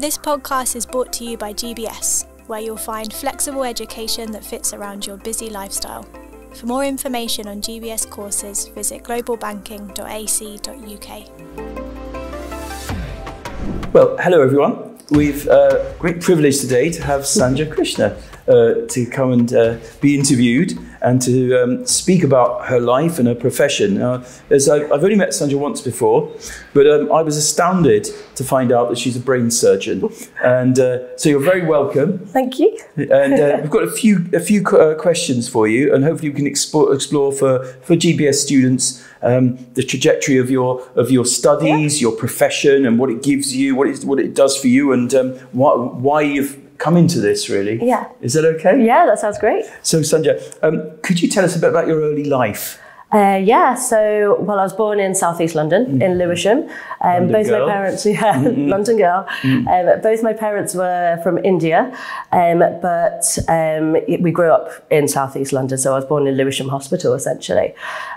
This podcast is brought to you by GBS, where you'll find flexible education that fits around your busy lifestyle. For more information on GBS courses, visit globalbanking.ac.uk. Well, hello everyone. We've uh, great privilege today to have Sandhya Krishna uh, to come and uh, be interviewed and to um, speak about her life and her profession. Now, as I, I've only met Sandhya once before, but um, I was astounded to find out that she's a brain surgeon. And uh, so you're very welcome. Thank you. And uh, we've got a few a few uh, questions for you, and hopefully we can explore, explore for for GBS students um, the trajectory of your of your studies, your profession, and what it gives you, what it what it does for you, and um, why why you've come into this. Really, Yeah. Is that okay? Yeah, that sounds great. So Sandhya, um, could you tell us a bit about your early life? Uh, yeah, so well, I was born in southeast London, in Lewisham. Um, both girl. my parents, yeah, London girl. Um, both my parents were from India, um, but um, we grew up in southeast London. So I was born in Lewisham Hospital, essentially.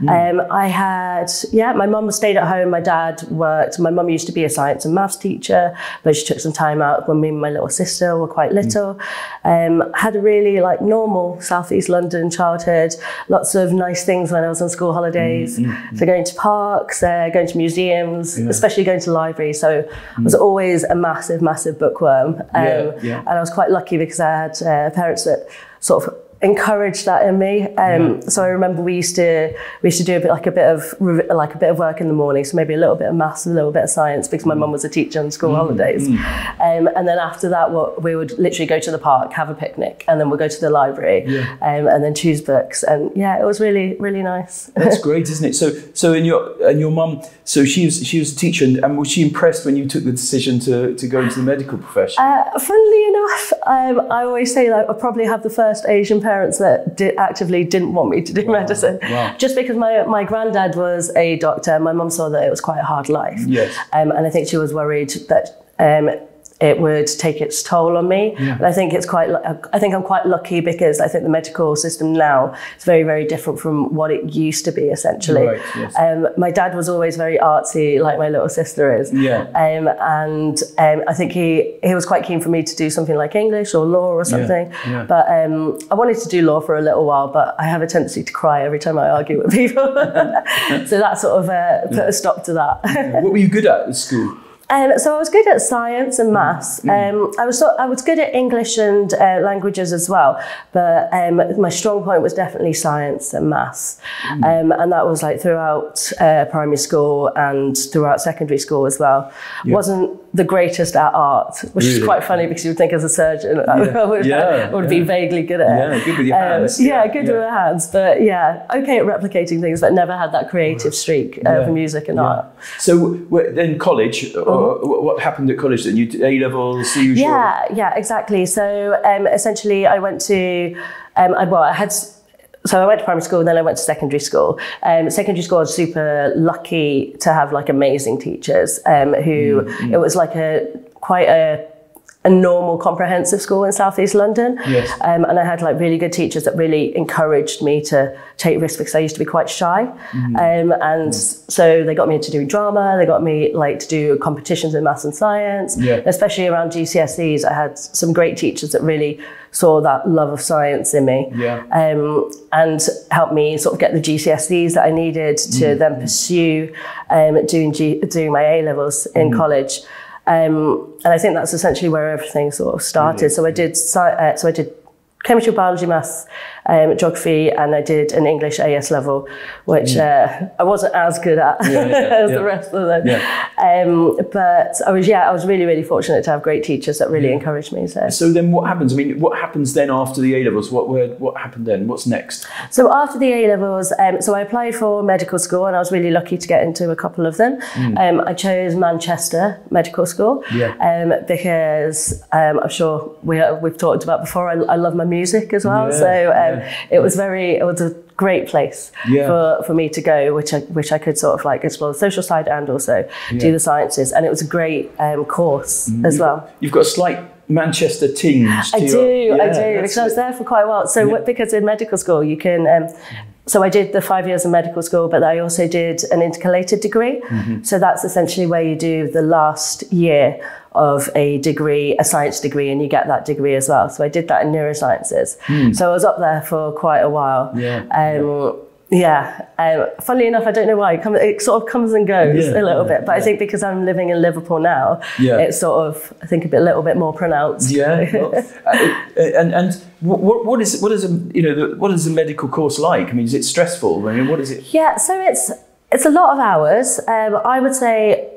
Um, I had, yeah, my mum stayed at home. My dad worked. My mum used to be a science and maths teacher, but she took some time out when me and my little sister were quite little. Um, had a really like normal southeast London childhood. Lots of nice things when I was on school holidays. So going to parks, uh, going to museums, especially going to libraries. So I was always a massive, massive bookworm. Um, Yeah, yeah. And I was quite lucky because I had uh, parents that sort of encouraged that in me. Um, So I remember we used to we used to do a bit like a bit of like a bit of work in the morning. So maybe a little bit of maths, a little bit of science because my mum was a teacher on school holidays. Um, and then after that, what we would literally go to the park, have a picnic, and then we'll go to the library, Yeah. um, and then choose books. And yeah, it was really really nice. That's great, isn't it? So, so in your and your mum, so she was she was a teacher, and, and was she impressed when you took the decision to, to go into the medical profession? Uh, funnily enough, um, I always say like I probably have the first Asian parents that di- actively didn't want me to do medicine, Wow. just because my my granddad was a doctor. My mum saw that it was quite a hard life, Yes. um, and I think she was worried that. Um, it would take its toll on me, and I think it's quite. I think I'm quite lucky because I think the medical system now is very, very different from what it used to be. Essentially, Right, yes. um, my dad was always very artsy, like my little sister is. Yeah. Um, and um, I think he, he was quite keen for me to do something like English or law or something. yeah. But um, I wanted to do law for a little while, but I have a tendency to cry every time I argue with people. so that sort of uh, put a stop to that. what were you good at at school? Um, so I was good at science and maths. Um, I was so, I was good at English and uh, languages as well, but um, my strong point was definitely science and maths, um, and that was like throughout uh, primary school and throughout secondary school as well. wasn't the greatest at art, which is quite funny because you would think as a surgeon I would, Yeah, would be vaguely good at it. Yeah, good with your Um, hands. yeah, Yeah, good yeah. with my hands, but yeah, okay at replicating things, but never had that creative streak uh, Yeah, for music and yeah. art. So then college, or what what happened at college then? You did A levels, usual. Yeah, yeah, exactly. So um, essentially, I went to, um, I, well, I had. So I went to primary school, and then I went to secondary school. Um, secondary school, I was super lucky to have like amazing teachers um, who it was like a quite a a normal comprehensive school in southeast London. Yes. Um, and I had like really good teachers that really encouraged me to take risks because I used to be quite shy. Um, and so they got me into doing drama. They got me like to do competitions in maths and science. Yeah. Especially around GCSEs, I had some great teachers that really saw that love of science in me. Yeah. Um, and helped me sort of get the GCSEs that I needed to then pursue um, doing G- doing my A levels in college. Um, and I think that's essentially where everything sort of started. So I did uh, so I did chemistry, biology, maths, um, geography, and I did an English AS level, which uh, I wasn't as good at Yeah, yeah, as yeah. the rest of them. Um, but I was yeah, I was really really fortunate to have great teachers that really encouraged me. So. So then what happens? I mean, what happens then after the A levels? What where, what happened then? What's next? So after the A levels, um, so I applied for medical school, and I was really lucky to get into a couple of them. Um, I chose Manchester Medical School um, because um, I'm sure we we've talked about before. I, I love my music as well, so um. It was very it was a great place Yeah. for, for me to go, which I which I could sort of like explore the social side and also Yeah. do the sciences, and it was a great um, course as well. You've got a slight Manchester teams. I your- do, I do, because I was there for quite a while. So Yeah. what- because in medical school you can, um, so I did the five years of medical school, but I also did an intercalated degree. Mm-hmm. So that's essentially where you do the last year of a degree, a science degree, and you get that degree as well. So I did that in neurosciences. So I was up there for quite a while. Yeah, Um, yeah. Um, funnily enough, I don't know why it, come, it sort of comes and goes Yeah, a little yeah, bit, but I think because I'm living in Liverpool now, Yeah. it's sort of I think a bit, a little bit more pronounced. Yeah, well, uh, and and what what is what is a you know the, what is a medical course like? I mean, is it stressful? I mean, what is it? Yeah, so it's it's a lot of hours. Um, I would say.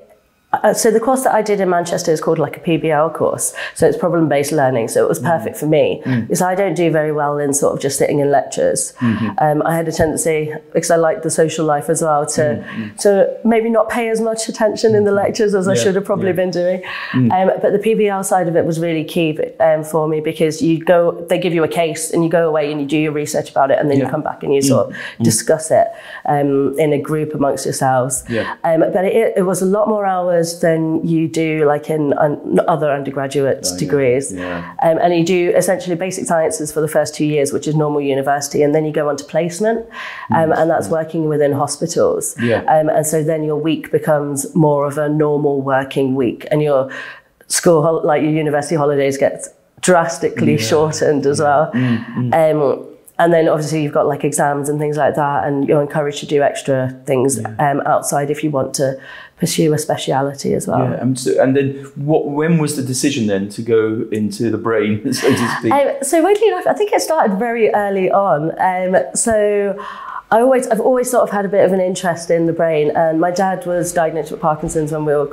Uh, so the course that I did in Manchester is called like a PBL course. So it's problem based learning. So it was perfect for me because I don't do very well in sort of just sitting in lectures. Um, I had a tendency because I like the social life as well to to maybe not pay as much attention in the lectures as I should have probably yeah. been doing. Um, but the PBL side of it was really key um, for me because you go, they give you a case and you go away and you do your research about it and then Yeah. you come back and you sort of discuss it um, in a group amongst yourselves. Yeah. Um, but it, it was a lot more hours than you do like in un, other undergraduate degrees. Oh, Yeah. Um, and you do essentially basic sciences for the first two years, which is normal university, and then you go on to placement, um, and that's working within hospitals. Yeah. Um, and so then your week becomes more of a normal working week, and your school, hol- like your university holidays, get drastically shortened as well. Mm, Um, and then obviously you've got like exams and things like that, and you're encouraged to do extra things um, outside if you want to pursue a speciality as well. Yeah, and, so, and then what? When was the decision then to go into the brain, so to speak? Um, so weirdly enough, I think it started very early on. Um, so I always, I've always sort of had a bit of an interest in the brain, and my dad was diagnosed with Parkinson's when we were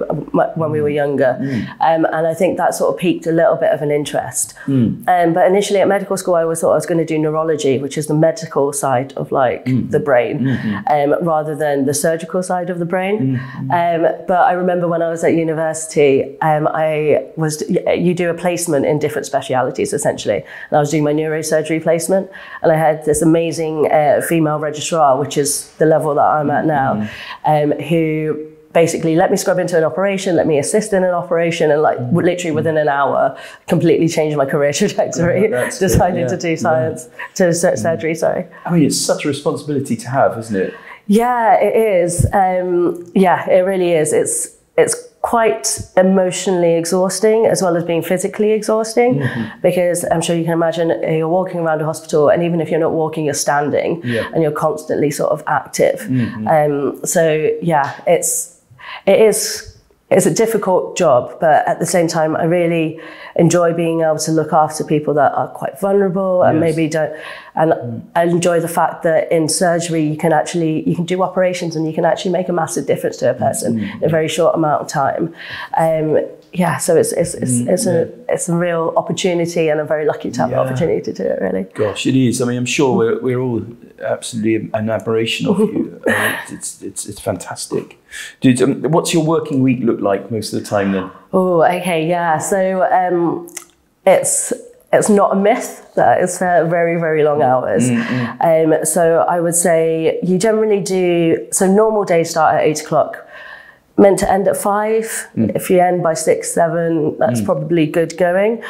when we were younger, um, and I think that sort of piqued a little bit of an interest. Um, but initially at medical school, I always thought I was going to do neurology, which is the medical side of like the brain, um, rather than the surgical side of the brain. Um, but I remember when I was at university, um, I was you do a placement in different specialities essentially, and I was doing my neurosurgery placement, and I had this amazing uh, female registrar, which is the level that I'm at now, um, who basically let me scrub into an operation, let me assist in an operation, and like w- literally within an hour, completely changed my career trajectory. Good, Decided yeah, to do yeah. science, to sur- surgery. Sorry. I mean, it's such a responsibility to have, isn't it? Yeah, it is. Um, yeah, it really is. It's it's quite emotionally exhausting as well as being physically exhausting Mm-hmm. because I'm sure you can imagine uh, you're walking around a hospital and even if you're not walking, you're standing Yeah. and you're constantly sort of active. Mm-hmm. Um, so yeah, it's it is it's a difficult job, but at the same time, I really enjoy being able to look after people that are quite vulnerable and Yes. maybe don't. And I enjoy the fact that in surgery, you can actually you can do operations and you can actually make a massive difference to a person in a very short amount of time. Um, yeah, so it's it's it's, it's a it's a real opportunity, and I'm very lucky to have the opportunity to do it. Really. Gosh, it is. I mean, I'm sure we're, we're all absolutely an admiration of you. Uh, it's, it's, it's fantastic. Dude, um, what's your working week look like most of the time then? Oh, okay, yeah. So um, it's it's not a myth that it's very very long hours. Um, so I would say you generally do. So normal days start at eight o'clock. Meant to end at five. If you end by six, seven, that's probably good going.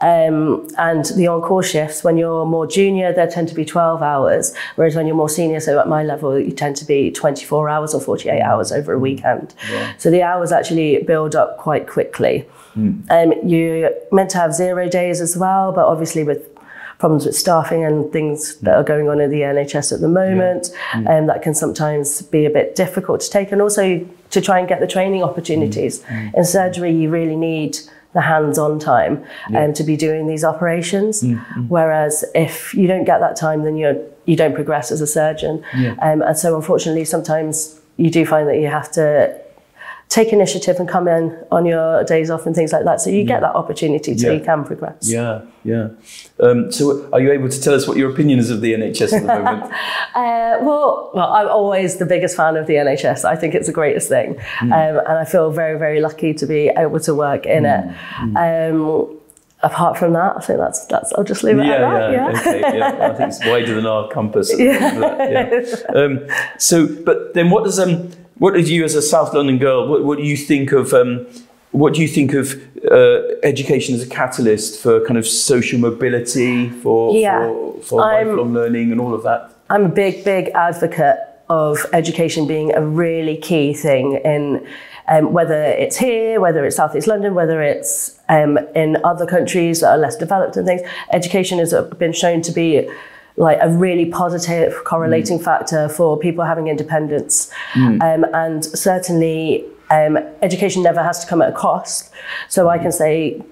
Um, and the on-call shifts, when you're more junior, they tend to be 12 hours, whereas when you're more senior, so at my level, you tend to be 24 hours or 48 hours over a weekend. So the hours actually build up quite quickly. Um, you're meant to have zero days as well, but obviously with problems with staffing and things that are going on in the NHS at the moment, um, that can sometimes be a bit difficult to take, and also to try and get the training opportunities. In surgery, you really need the hands-on time um, to be doing these operations. Whereas if you don't get that time, then you're you don't progress as a surgeon. Um, and so unfortunately, sometimes you do find that you have to take initiative and come in on your days off and things like that. So you get that opportunity so Yeah. you can progress. Yeah, yeah. Um, so, are you able to tell us what your opinion is of the NHS at the moment? Uh, well, well, I'm always the biggest fan of the NHS. I think it's the greatest thing, um, and I feel very, very lucky to be able to work in it. Um, apart from that, I think that's that's. I'll just leave it yeah, at that. yeah, Yeah. okay, yeah. I think it's wider than our compass. at the moment, but, yeah. Um, so, but then, what does um, what did you as a South London girl? What, what do you think of um, what do you think of uh, education as a catalyst for kind of social mobility, for Yeah. for, for lifelong learning, and all of that? I'm a big, big advocate of education being a really key thing in um, whether it's here, whether it's Southeast London, whether it's um, in other countries that are less developed and things. Education has uh, been shown to be like a really positive correlating factor for people having independence. Um, and certainly, um, education never has to come at a cost. So I can say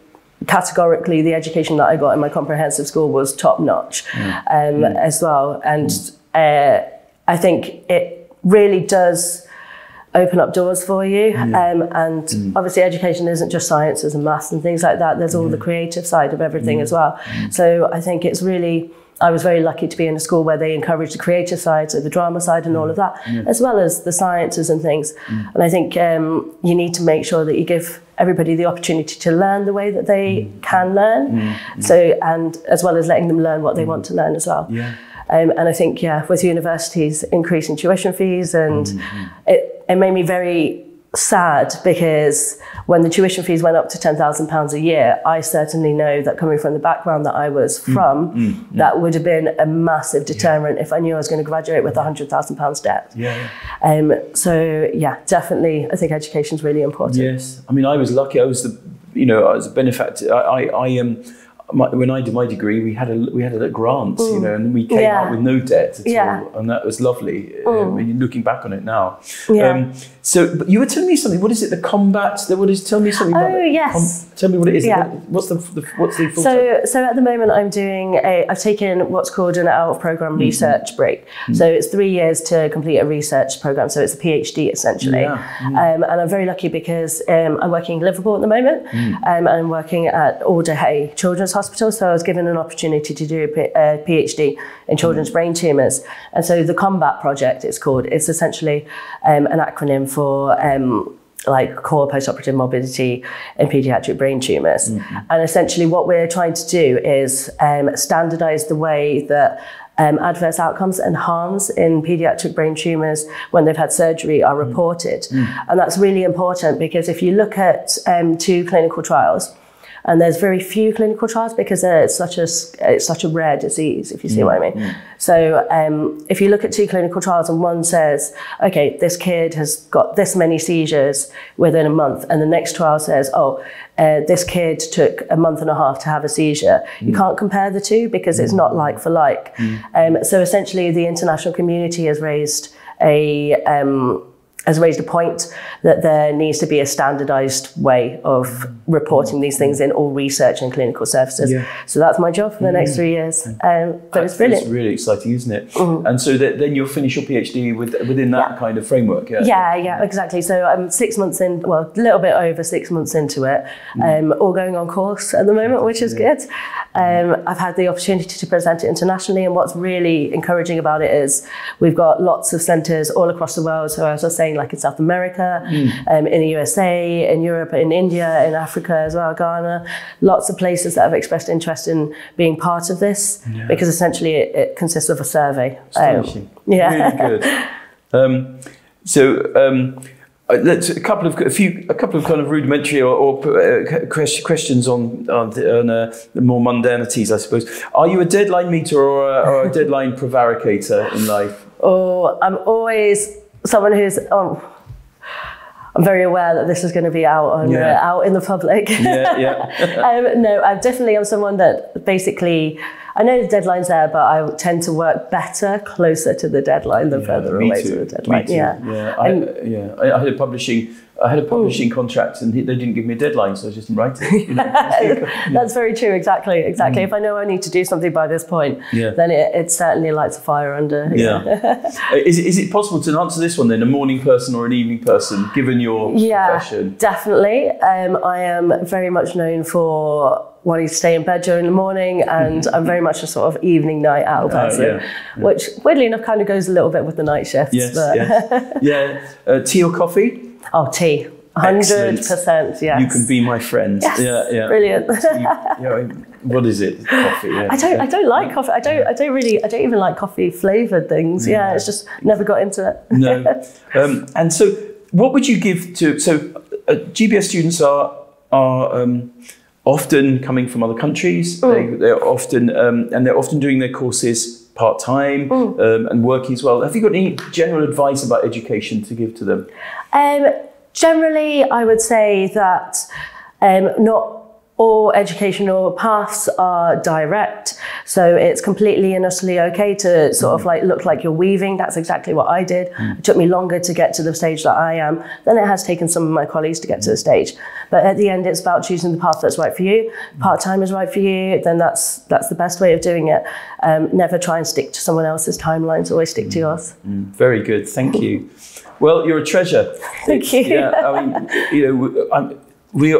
categorically the education that I got in my comprehensive school was top notch um, as well. And uh, I think it really does open up doors for you. Um, and obviously, education isn't just sciences and maths and things like that. There's all the creative side of everything as well. So I think it's really. I was very lucky to be in a school where they encourage the creative side, so the drama side and all of mm. that, mm. as well as the sciences and things. Mm. And I think um, you need to make sure that you give everybody the opportunity to learn the way that they can learn. So, and as well as letting them learn what they want to learn as well. Yeah. Um, and I think, yeah, with universities increasing tuition fees, and it, it made me very sad because when the tuition fees went up to £10,000 a year, I certainly know that coming from the background that I was from, that would have been a massive deterrent if I knew I was going to graduate with £100,000 debt. Yeah. Um, so, yeah, definitely, I think education is really important. Yes, I mean, I was lucky. I was the, you know, I was a benefactor. I, I, I um, my, when I did my degree, we had a we had a grant, you know, and we came Yeah. out with no debt at Yeah. all, and that was lovely. Um, when looking back on it now. Yeah. Um, so, but you were telling me something. What is it? The combat? The, what is? Tell me something. about Oh, yes. tell me what it is. Yeah. What- What's the, the what's the full So, so at the moment, I'm doing a. I've taken what's called an out of program research break. So it's three years to complete a research program. So it's a PhD essentially. Yeah. Um, and I'm very lucky because um, I'm working in Liverpool at the moment, um, and I'm working at Alder Hey Children's Hospital. So I was given an opportunity to do a PhD in children's brain tumours. And so the Combat Project, it's called. It's essentially um, an acronym for. Um, like core postoperative morbidity in pediatric brain tumors. And essentially, what we're trying to do is um, standardize the way that um, adverse outcomes and harms in pediatric brain tumors when they've had surgery are reported. And that's really important because if you look at um, two clinical trials, and there's very few clinical trials because uh, it's such a it's such a rare disease, if you see what I mean. So um, if you look at two clinical trials and one says, okay, this kid has got this many seizures within a month, and the next trial says, oh, uh, this kid took a month and a half to have a seizure. You can't compare the two because it's not like for like. Um, so essentially, the international community has raised a um, has raised a point that there needs to be a standardized way of reporting these things in all research and clinical services. Yeah. So that's my job for the next three years. Um, but it's It's brilliant. Mm-hmm. really exciting, isn't it? And so that, then you'll finish your PhD with, within that Yeah. kind of framework. Yeah. Yeah, yeah, exactly. So I'm six months in, well, a little bit over six months into it, um, all going on course at the moment, which is good. Um, I've had the opportunity to present it internationally, and what's really encouraging about it is we've got lots of centres all across the world. So as I was saying, like in South America, um, in the USA, in Europe, in India, in Africa as well, Ghana, lots of places that have expressed interest in being part of this because essentially it, it consists of a survey. Um, yeah. Really good. Um, so um, uh, let's a couple of a few a couple of kind of rudimentary or, or uh, ques- questions on on, the, on uh, the more mundanities, I suppose. Are you a deadline meter or a, or a deadline prevaricator in life? Oh, I'm always someone who's um, I'm very aware that this is going to be out on Yeah. uh, out in the public. Yeah, yeah. um, no, I definitely am someone that basically I know the deadline's there, but I tend to work better closer to the deadline than further away too. to the deadline. Yeah, yeah. I, yeah. I, I had a publishing. I had a publishing contract, and they didn't give me a deadline, so I just didn't write it. you know. That's very true. Exactly, exactly. If I know I need to do something by this point, Mm. Yeah. then it, it certainly lights a fire under. Yeah. Uh, is, it- is it possible to answer this one then? A morning person or an evening person, given your Yeah, profession? definitely. Um, I am very much known for wanting to stay in bed during the morning, and I'm very much a sort of evening night owl Mm-hmm. Oh, person, yeah. which weirdly enough kind of goes a little bit with the night shifts. Yes, but yes. Yeah. Uh, tea or coffee? Oh, tea, hundred percent. Yes, You can be my friend. Yes, Yeah, yeah. brilliant. You- yeah, what is it? Coffee. Yeah. I don't. I don't like coffee. I don't. I don't really. I don't even like coffee flavored things. Yeah, it's just never got into it. No. Um, and so, what would you give to? So, uh, GBS students are are um, often coming from other countries. Mm. They, they're often um, and they're often doing their courses part time Mm. um, and working as well. Have you got any general advice about education to give to them? Um, generally, I would say that um, not all educational paths are direct, so it's completely and utterly okay to sort of mm-hmm. like look like you're weaving. That's exactly what I did. Mm. It took me longer to get to the stage that I am than it has taken some of my colleagues to get to the mm-hmm. stage. But at the end, it's about choosing the path that's right for you. Mm. Part time is right for you, then that's that's the best way of doing it. Um, never try and stick to someone else's timelines. Always stick to mm. yours. Very good, thank you. Well, you're a treasure. Thank you. Yeah, I mean, you know, I'm, we,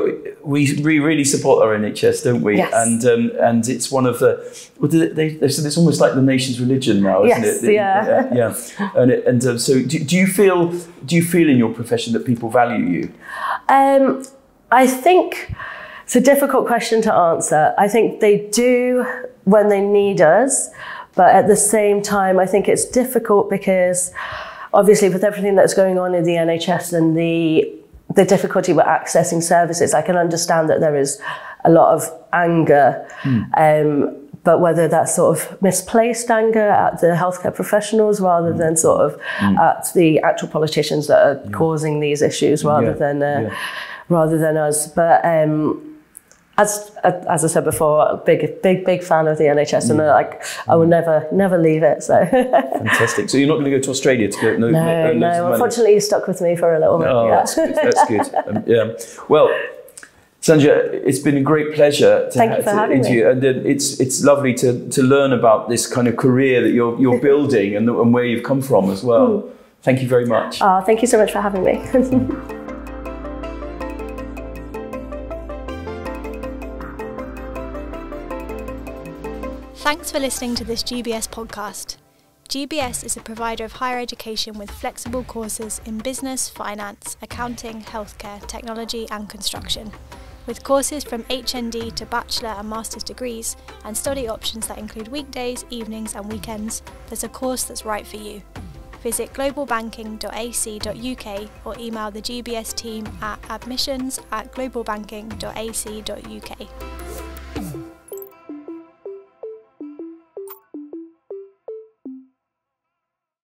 we we really support our NHS, don't we? Yes. And um, and it's one of the well, they, they, said it's almost like the nation's religion now, isn't Yes, it? yeah. yeah. yeah. And it, and um, so, do, do you feel do you feel in your profession that people value you? Um, I think it's a difficult question to answer. I think they do when they need us, but at the same time, I think it's difficult because obviously with everything that's going on in the NHS and the the difficulty with accessing services, I can understand that there is a lot of anger. Um, but whether that's sort of misplaced anger at the healthcare professionals rather than sort of at the actual politicians that are causing these issues rather Yeah, than uh, yeah. rather than us. But um, as as I said before, a big big big fan of the NHS, and uh, like I will never never leave it. So Fantastic. So you're not going to go to Australia to go? No, no, of no. Unfortunately, you stuck with me for a little bit. Oh, yeah. that's good. That's good. Um, yeah. Well, Sandhya, it's been a great pleasure to, Thank you ha- for to having me. and it's it's lovely to to learn about this kind of career that you're you're building and, the, and where you've come from as well. Hmm. Thank you very much. Oh, thank you so much for having me. Thanks for listening to this GBS podcast. GBS is a provider of higher education with flexible courses in business, finance, accounting, healthcare, technology, and construction. With courses from HND to bachelor and master's degrees, and study options that include weekdays, evenings, and weekends, there's a course that's right for you. Visit globalbanking.ac.uk or email the GBS team at admissions at globalbanking.ac.uk.